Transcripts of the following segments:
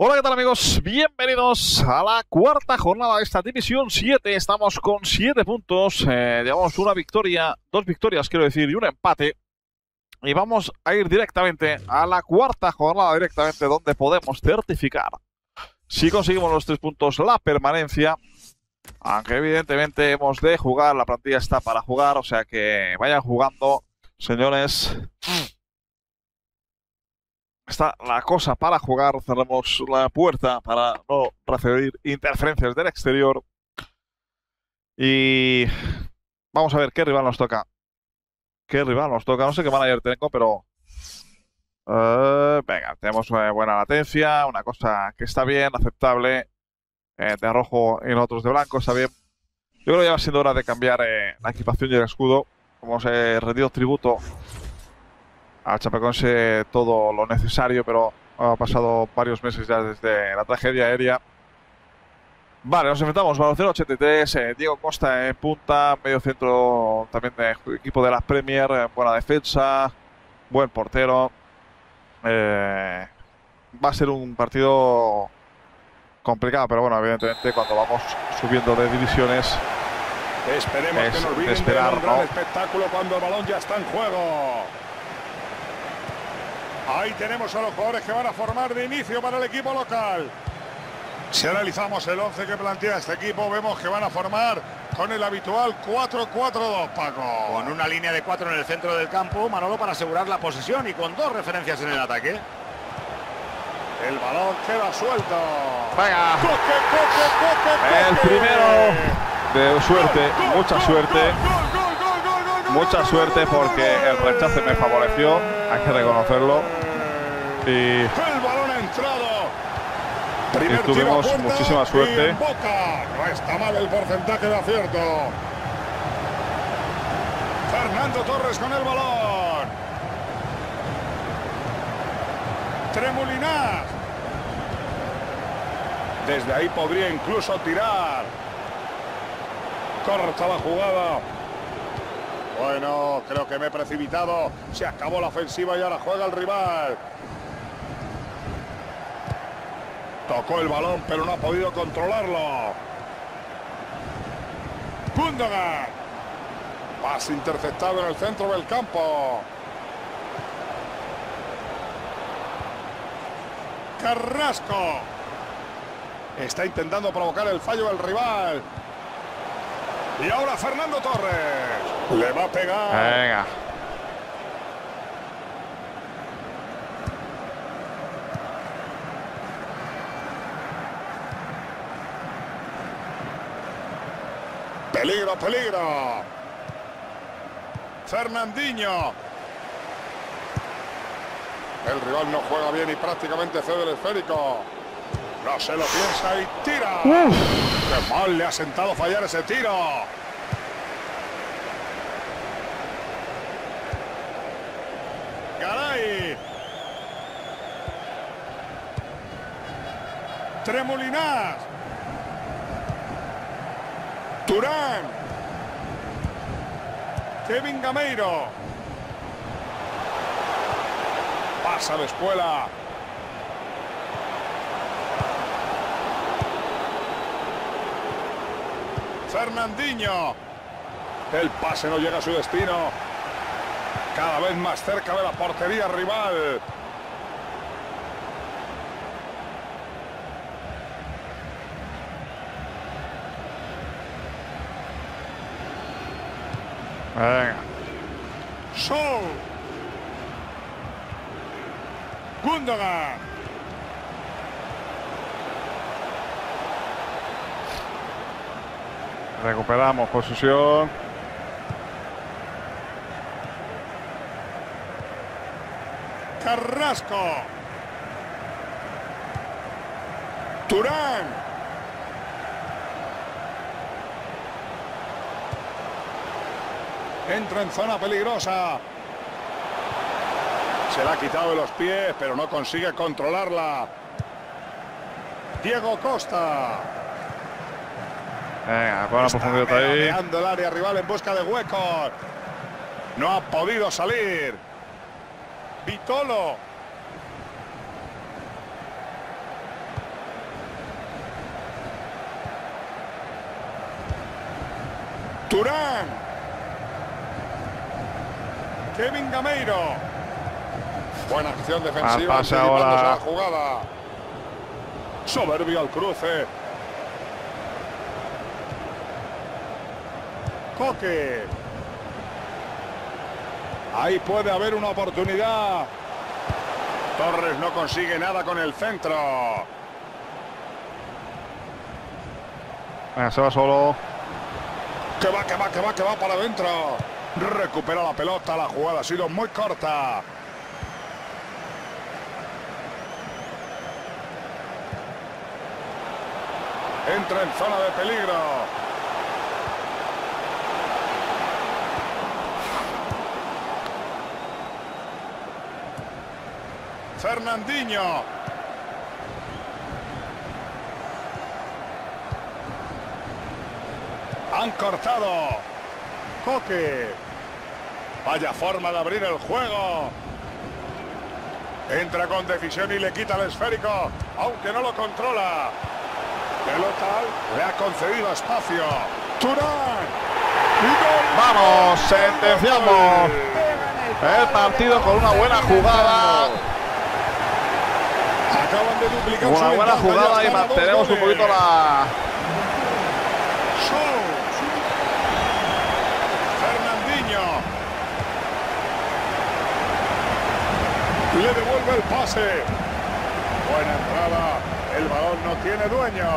Hola, ¿qué tal amigos? Bienvenidos a la cuarta jornada de esta División 7. Estamos con 7 puntos, eh, llevamos una victoria, dos victorias quiero decir, y un empate. Y vamos a ir directamente a la cuarta jornada directamente donde podemos certificar, si conseguimos los tres puntos, la permanencia. Aunque evidentemente hemos de jugar, la plantilla está para jugar, o sea que vayan jugando, señores está la cosa para jugar. Cerramos la puerta para no recibir interferencias del exterior. Y vamos a ver qué rival nos toca. ¿Qué rival nos toca? No sé qué manager tengo, pero... Eh, venga, tenemos eh, buena latencia, una cosa que está bien, aceptable. Eh, de rojo y nosotros de blanco, está bien. Yo creo que ya va siendo hora de cambiar la equipación y el escudo. Como se rendido tributo a Chapecoense todo lo necesario, pero ha pasado varios meses ya desde la tragedia aérea. Vale, nos enfrentamos a 083, eh, Diego Costa en punta, medio centro también de equipo de la Premier, eh, buena defensa, buen portero. Eh, va a ser un partido complicado, pero bueno, evidentemente cuando vamos subiendo de divisiones Esperemos es que de esperar, gran ¿no? espectáculo cuando el balón ya está en juego. Ahí tenemos a los jugadores que van a formar de inicio para el equipo local. Si analizamos el 11 que plantea este equipo, vemos que van a formar con el habitual 4-4-2, Paco. Con una línea de cuatro en el centro del campo, Manolo para asegurar la posesión y con dos referencias en el ataque. El balón queda suelto. Venga. Coque, coque, coque, El primero de suerte, Gol, mucha gol, suerte. gol, gol, gol, gol, gol, gol, gol, Mucha gol, suerte porque gol. el rechace me favoreció, hay que reconocerlo. Y El balón ha entrado. Primer tuvimos puerta muchísima suerte. y boca. No está mal el porcentaje de acierto. Fernando Torres con el balón. Tremolinar. Desde ahí podría incluso tirar. Corta la jugada. Bueno, creo que me he precipitado. Se acabó la ofensiva y ahora juega el rival. Tocó el balón, pero no ha podido controlarlo. Gundogan. Pase interceptado en el centro del campo. Carrasco. Está intentando provocar el fallo del rival. Y ahora Fernando Torres. Le va a pegar. venga. Peligro, peligro. Fernandinho. El rival no juega bien y prácticamente cede el esférico. No se lo piensa y tira. Qué mal le ha sentado fallar ese tiro. Tremolinas. Turán. Kevin Gameiro. Pasa de escuela. Fernandinho. El pase no llega a su destino. Cada vez más cerca de la portería rival. Venga. Show. Gundogan. Recuperamos posición. Carrasco. Turán. Entra en zona peligrosa. Se la ha quitado de los pies, pero no consigue controlarla. Diego Costa. Venga, buena profundidad ahí. el área rival en busca de huecos. No ha podido salir. Vitolo. Turán. Kevin Gameiro. Buena acción defensiva. Anticipándose ahora. la jugada. Soberbio al cruce. Coque. Ahí puede haber una oportunidad. Torres no consigue nada con el centro. Venga, se va solo. Que va, que va, que va, que va para adentro. Recupera la pelota. La jugada ha sido muy corta. Entra en zona de peligro. Fernandinho. Han cortado. Coque. Vaya forma de abrir el juego. Entra con decisión y le quita el esférico, aunque no lo controla. Pelota le ha concedido espacio. Turán. Vamos, sentenciamos el partido con una buena jugada. Acaban de duplicar Una buena jugada y mantenemos un poquito la. Schultz. Fernandinho. Le devuelve el pase. Buena entrada. El balón no tiene dueño.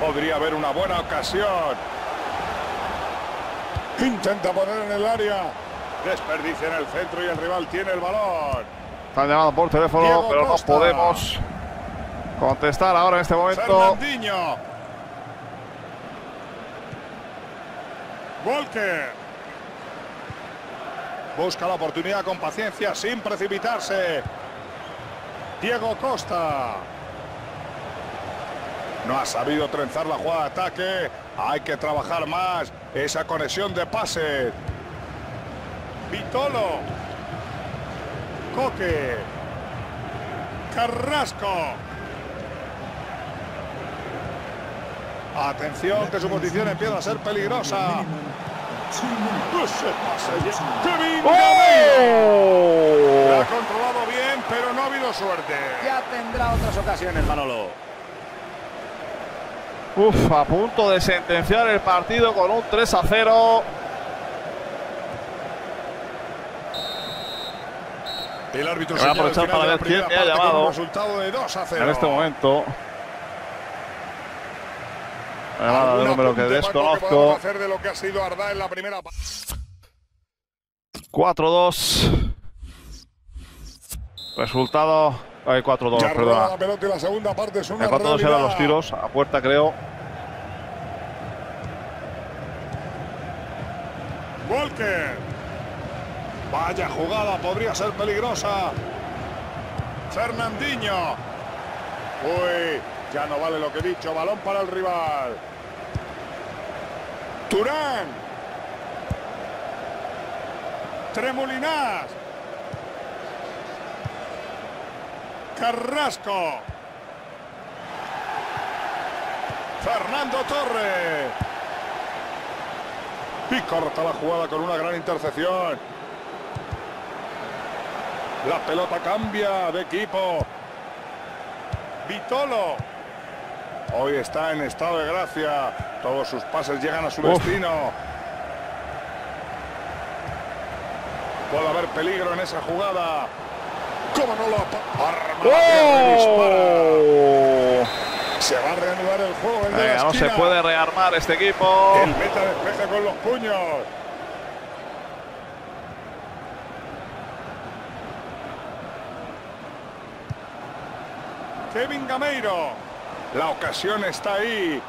Podría haber una buena ocasión. Intenta poner en el área. Desperdicia en el centro y el rival tiene el balón. Están llamando por teléfono, Diego pero no podemos contestar ahora en este momento. Fernandinho. Walker. Busca la oportunidad con paciencia, sin precipitarse. Diego Costa. No ha sabido trenzar la jugada de ataque. Hay que trabajar más esa conexión de pases. Vitolo. Coque. Carrasco. Atención que su posición empieza a ser peligrosa. ¡Oh! ha controlado bien, pero no ha habido suerte. Ya tendrá otras ocasiones, Manolo. Uf, a punto de sentenciar el partido con un 3 a 0. El árbitro Voy a señala el aprovechar para ver quién me ha llamado. resultado de 2 a 0. En este momento. El ¿Algún número que desconozco. hacer de lo que ha sido Arda en la primera parte? 4-2. Resultado. Ay, 4-2, Ya rueda perdona. la pelota y la segunda parte es una El 4-2 eran los tiros. A puerta, creo. Walker. Vaya jugada, podría ser peligrosa. Fernandinho. Uy, ya no vale lo que he dicho. Balón para el rival. Turán. Tremolinás. Carrasco. Fernando Torres. Y corta la jugada con una gran intercepción. La pelota cambia de equipo. Vitolo. Hoy está en estado de gracia. Todos sus pases llegan a su Uf. destino. Puede haber peligro en esa jugada. ¿Cómo no lo arma? ¡Oh! Se va a reanudar el juego. El Venga, no se puede rearmar este equipo. El meta despeja con los puños. Kevin Gameiro. La ocasión está ahí.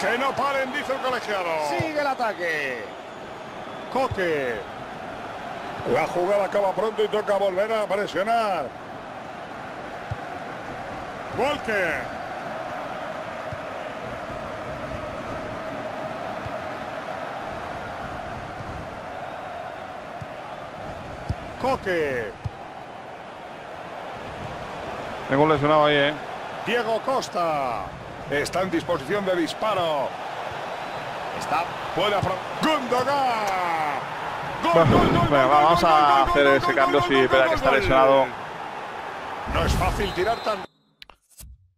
Que no paren, dice el colegiado. Sigue el ataque. Coque. La jugada acaba pronto y toca volver a presionar. Walker. Coque. Tengo lesionado ahí, ¿eh? Diego Costa. Está en disposición de disparo. Está Puede afrontar. ¡Gundogan! Vamos a hacer ese cambio si espera que está lesionado. No es fácil tirar tan.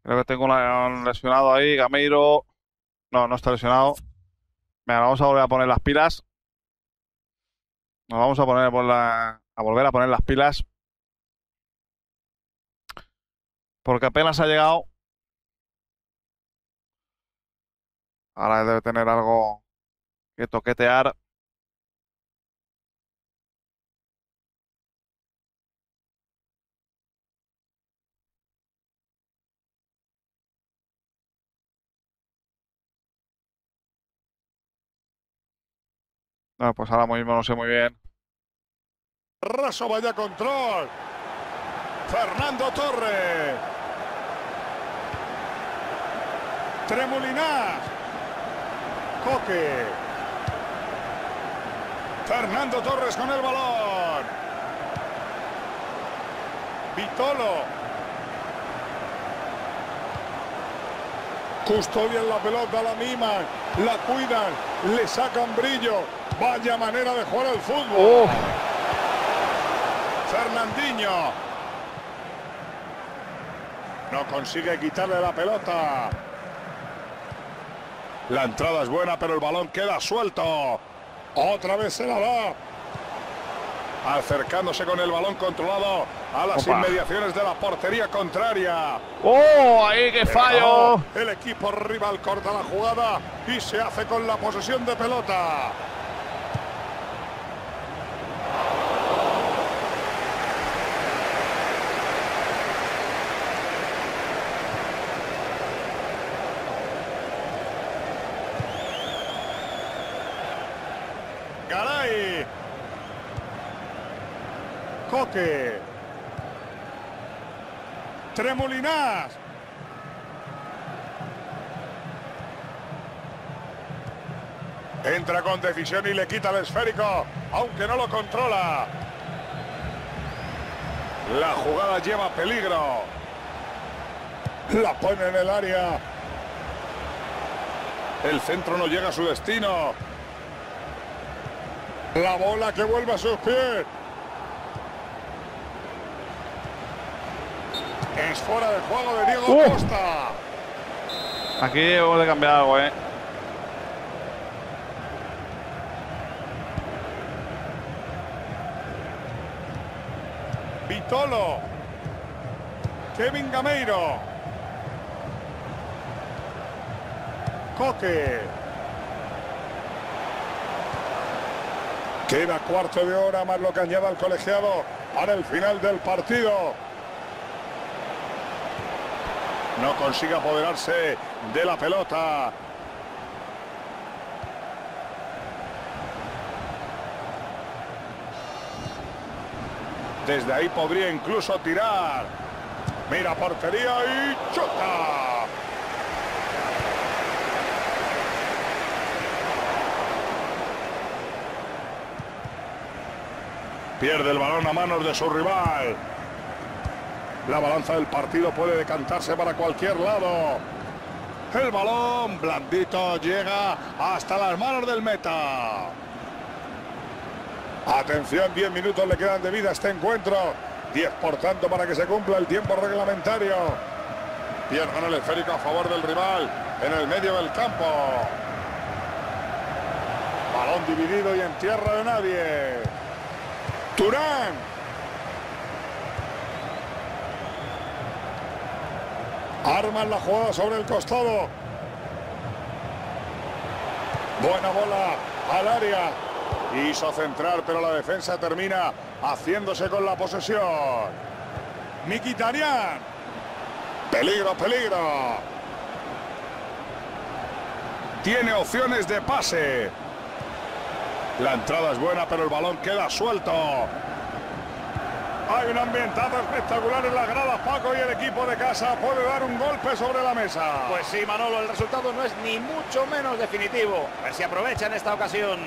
Creo que tengo un lesionado ahí, Gameiro. No, no está lesionado. Venga, vamos a volver a poner las pilas. Nos vamos a poner por la- a volver a poner las pilas. Porque apenas ha llegado. Ahora debe tener algo que toquetear. No, pues ahora mismo no sé muy bien. Raso, vaya control. Fernando Torres. Tremolinas. Coque. Fernando Torres con el balón. Vitolo. Custodian la pelota, la miman, la cuidan, le sacan brillo. Vaya manera de jugar al fútbol. Fernandinho. No consigue quitarle la pelota. La entrada es buena, pero el balón queda suelto. Otra vez se la da. Acercándose con el balón controlado a las Opa. inmediaciones de la portería contraria. ¡Oh! ¡Ahí qué fallo! El equipo rival corta la jugada y se hace con la posesión de pelota. Tremolinas. Entra con decisión y le quita el esférico, aunque no lo controla. La jugada lleva peligro. La pone en el área. El centro no llega a su destino. La bola que vuelve a sus pies. Es fuera de juego de Diego Uh. Costa. Aquí hemos de cambiar algo, ¿eh? Vitolo. Kevin Gameiro. Coque. Queda cuarto de hora más lo que añada el colegiado para el final del partido. No consigue apoderarse de la pelota. Desde ahí podría incluso tirar. Mira portería y chuta. Pierde el balón a manos de su rival. La balanza del partido puede decantarse para cualquier lado. El balón blandito llega hasta las manos del meta. Atención, 10 minutos le quedan de vida a este encuentro. 10 por tanto para que se cumpla el tiempo reglamentario. Pierden el esférico a favor del rival en el medio del campo. Balón dividido y en tierra de nadie. Turán. Arman la jugada sobre el costado. Buena bola al área. Hizo centrar, pero la defensa termina haciéndose con la posesión. Miquitarian. Peligro, peligro. Tiene opciones de pase. La entrada es buena, pero el balón queda suelto. Hay un ambientado espectacular en las gradas, Paco, y el equipo de casa puede dar un golpe sobre la mesa. Pues sí, Manolo, el resultado no es ni mucho menos definitivo. A ver si aprovechan esta ocasión.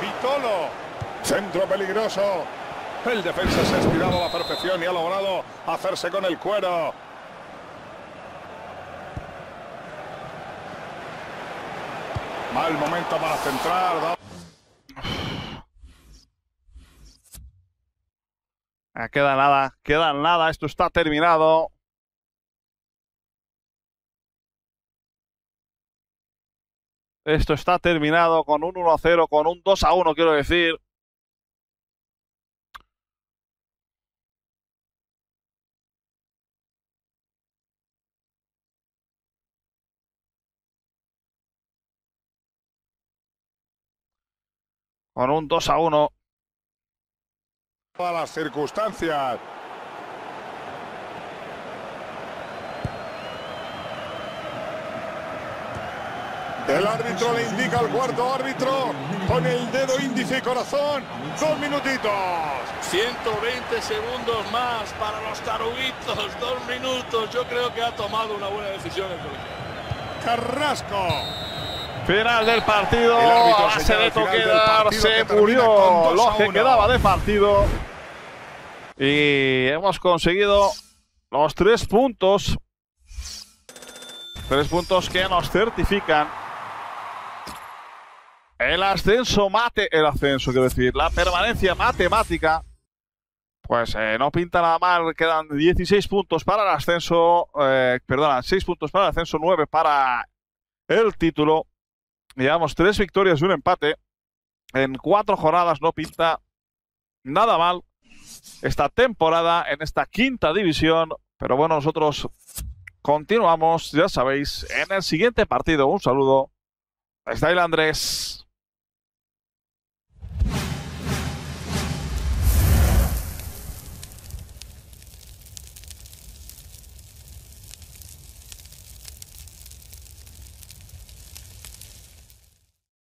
Vitolo. Centro peligroso. El defensa se ha estirado a la perfección y ha logrado hacerse con el cuero. Mal momento para centrar. da- Eh, Queda nada, queda nada, esto está terminado. Esto está terminado con un 1-0, con un 2-1, quiero decir. Con un 2-1. Todas las circunstancias. El árbitro le indica al cuarto árbitro con el dedo índice y corazón. Dos minutitos. 120 segundos más para los taruguitos, dos minutos. Yo creo que ha tomado una buena decisión el colegiado. Carrasco. Final del partido, señala de se murió con 2 lo que 1. quedaba de partido. Y hemos conseguido los tres puntos. Tres puntos que nos certifican el ascenso mate, el ascenso, quiero decir, la permanencia matemática. Pues eh, no pinta nada mal, quedan 16 puntos para el ascenso, eh, perdona, 6 puntos para el ascenso, 9 para el título. Llevamos tres victorias y un empate. En cuatro jornadas no pinta nada mal esta temporada en esta quinta división. Pero bueno, nosotros continuamos, ya sabéis, en el siguiente partido. Un saludo. Está el Andrés.